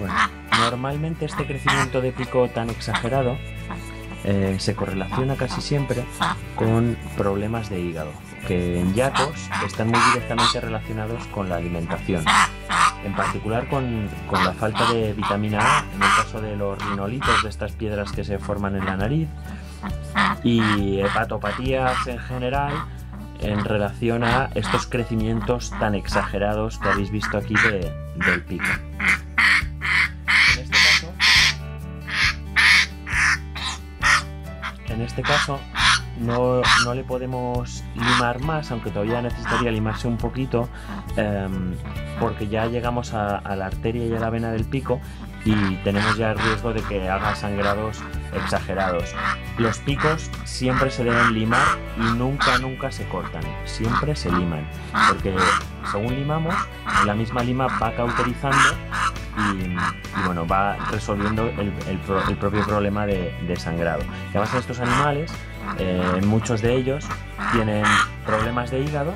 Bueno, normalmente este crecimiento de pico tan exagerado eh, se correlaciona casi siempre con problemas de hígado, que en yacos están muy directamente relacionados con la alimentación, en particular con, con la falta de vitamina A, en el caso de los rinolitos, de estas piedras que se forman en la nariz, y hepatopatías en general en relación a estos crecimientos tan exagerados que habéis visto aquí de- del pico. En este caso no, no le podemos limar más, aunque todavía necesitaría limarse un poquito, em, porque ya llegamos a, a la arteria y a la vena del pico y tenemos ya el riesgo de que haga sangrados exagerados. Los picos siempre se deben limar y nunca, nunca se cortan, siempre se liman, porque según limamos, la misma lima va cauterizando y, y, bueno, va resolviendo el, el pro- el propio problema de, sangrado. Que además estos animales, eh, muchos de ellos tienen problemas de hígado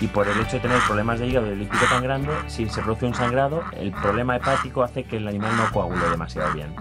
y por el hecho de tener problemas de hígado y el pico tan grande, si se produce un sangrado, el problema hepático hace que el animal no coagule demasiado bien.